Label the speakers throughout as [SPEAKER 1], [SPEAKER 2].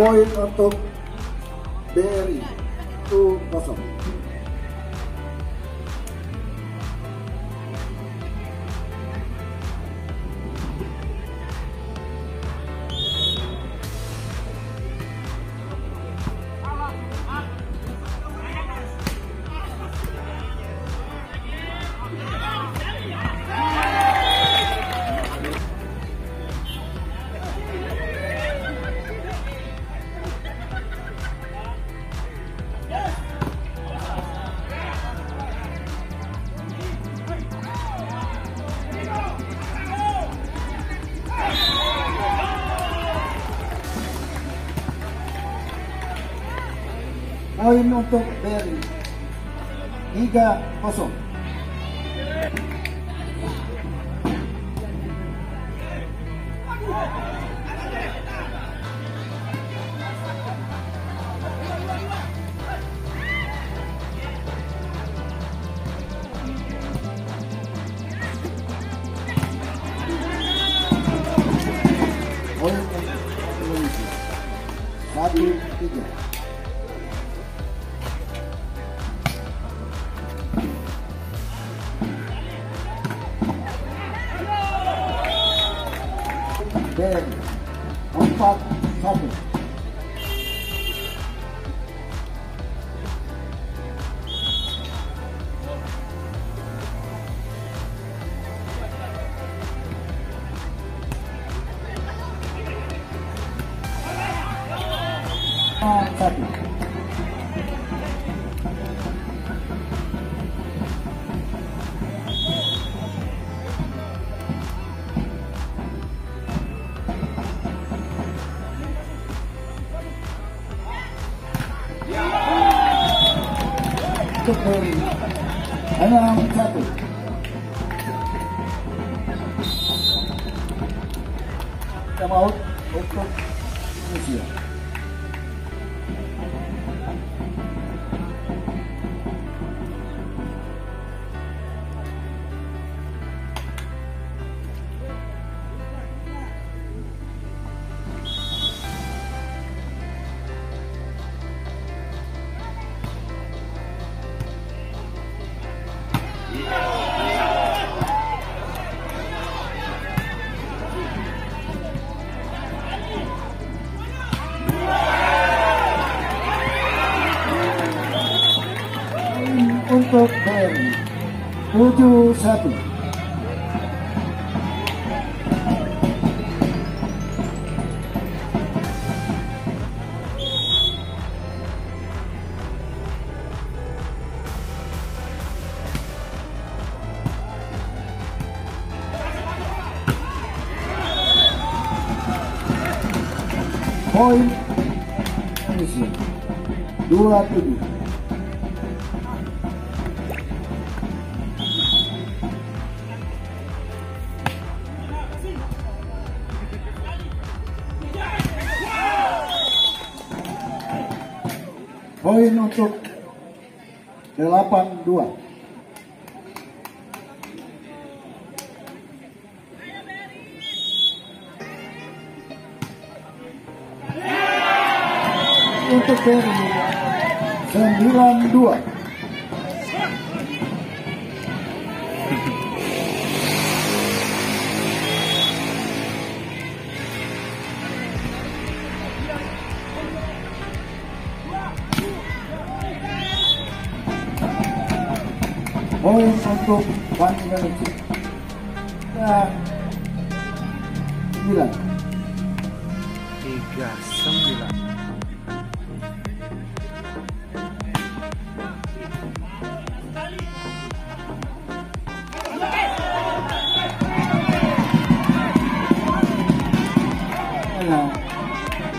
[SPEAKER 1] Poin untuk BRI Poin untuk BRI 3-0. Poin Dan empat satu. Empat Untuk dari enam satu. Kita mau untuk Indonesia. untuk poin Indonesia 27 Poin untuk 82. Untuk BRI 92. Poin untuk Bank Indonesia. Dan 9.
[SPEAKER 2] tiga sembilan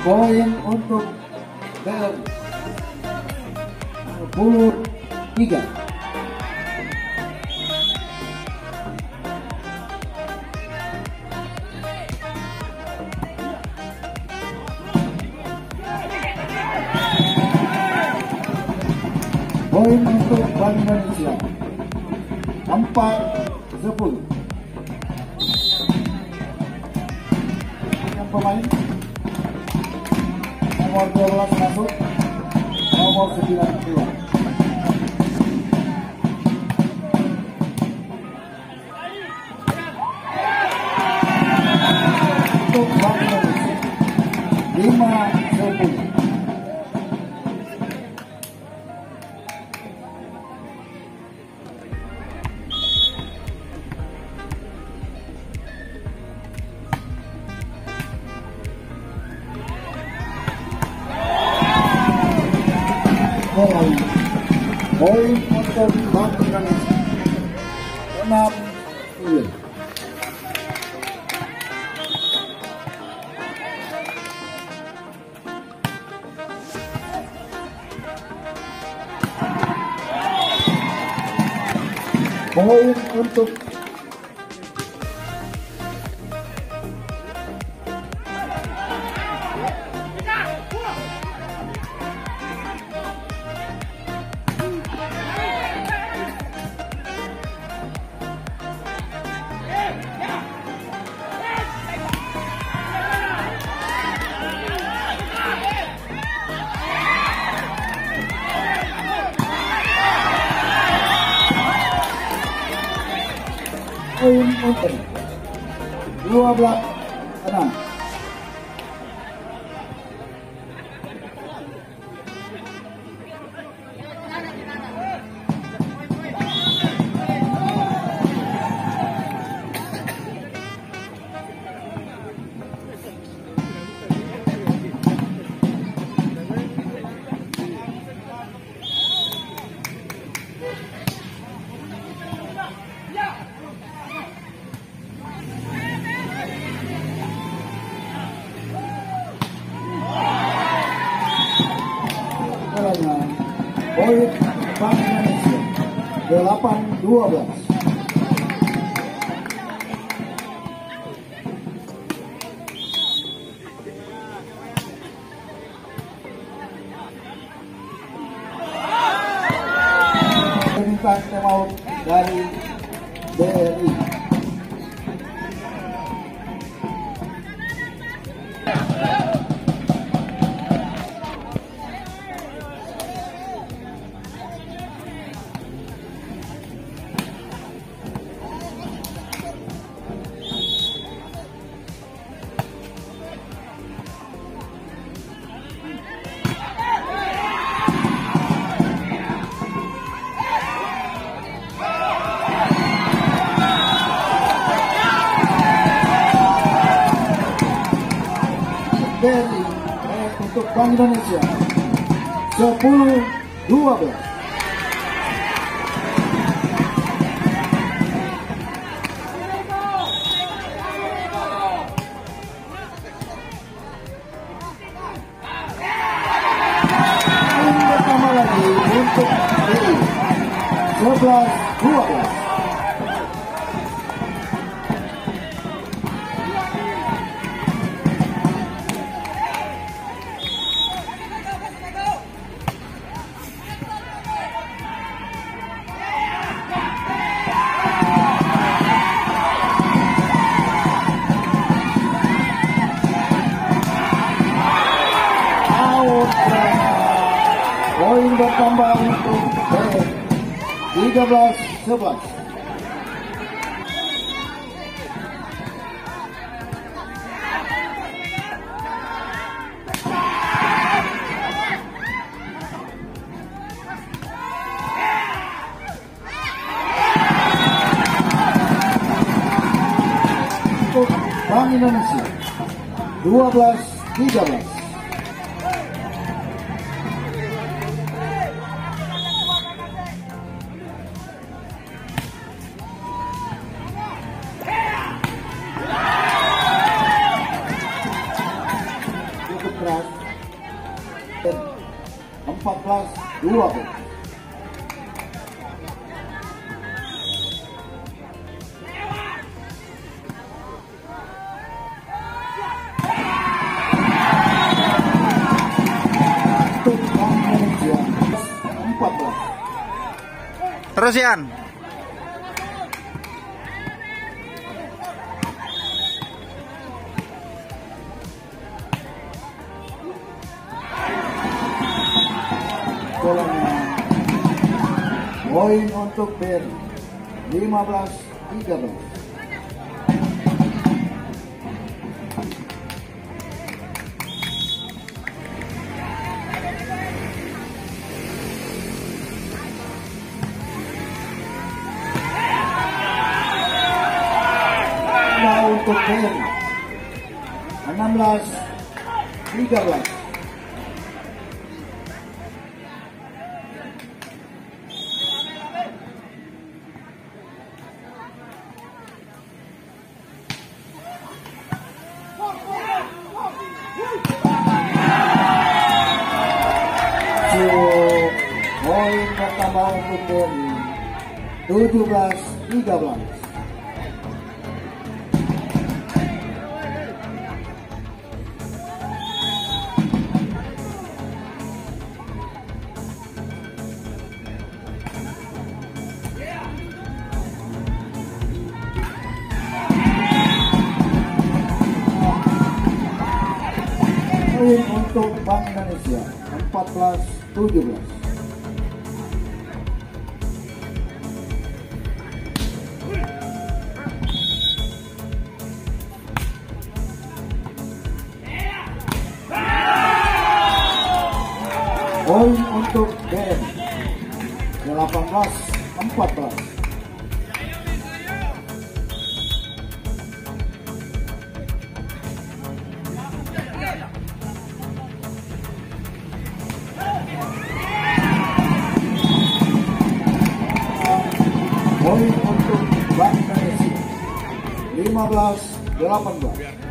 [SPEAKER 1] koin untuk dan puluh tiga. Poin untuk Bandar Islam. Empat sepuluh. Yang pemain? Nomor 12 masuk, nomor 9 Poin Poin untuk Bank Indonesia enam sembilan. Poin untuk 8-12. permintaan dari Bank Indonesia 10 12 Poin pertama lagi untuk poin bertambah untuk B 13 11 untuk Bank Indonesia 12 13 14 12 untuk Bank Indonesia 14
[SPEAKER 2] Terus Yan.
[SPEAKER 1] Bolanya poin untuk Ben. 15 13 Nah, untuk Ben. 16 13 17 13 Poin untuk Bank Indonesia 14 17 14 Poin untuk Indonesia 15 18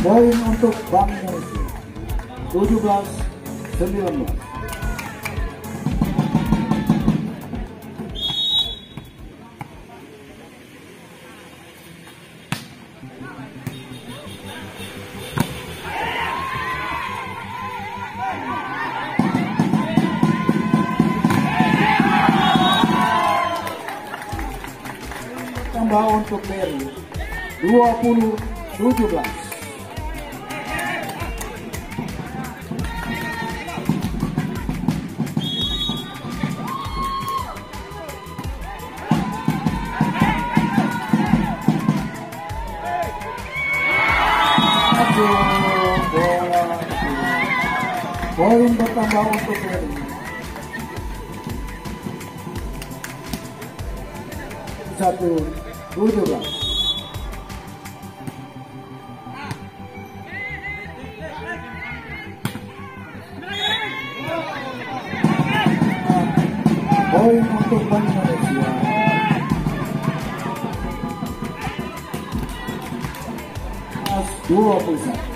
[SPEAKER 1] Poin untuk Bank Indonesia 17 19 tambah untuk Berry 20 17 Poin bertambah untuk Ferry. Satu, Budura. Poin untuk Bank Malaysia. puluh satu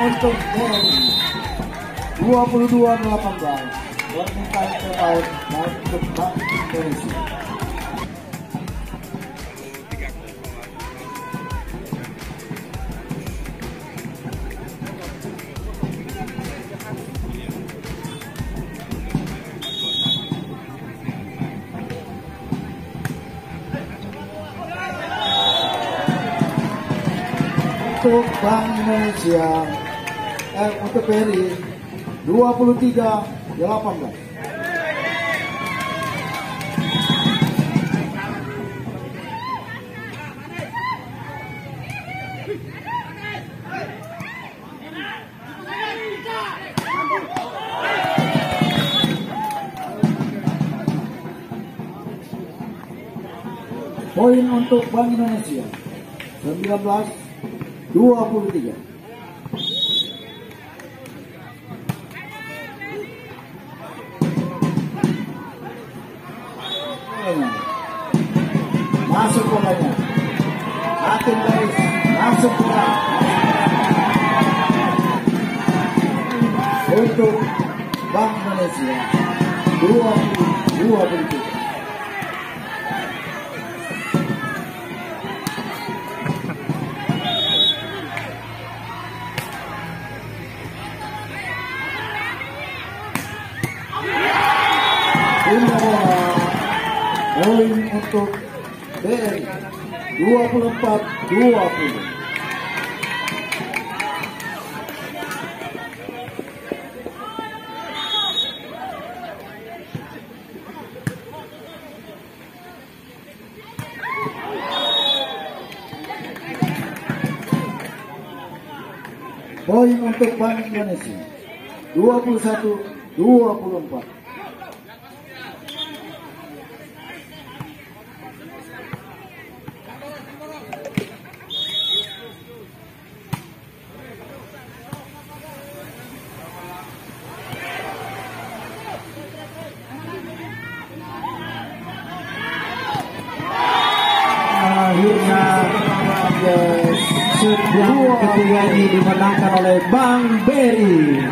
[SPEAKER 1] untuk Derry. 22 18. Warning time terbaik dan untuk untuk Bank Indonesia eh, untuk BRI 23 18 Poin untuk Bank Indonesia 19 23 Untuk Bank Indonesia 20 23 Indah bola Poin untuk BRI 24 20 Poin untuk Bank Indonesia. 21 24
[SPEAKER 2] akhirnya shoot yang ketiga ini dimenangkan oleh Bang Berry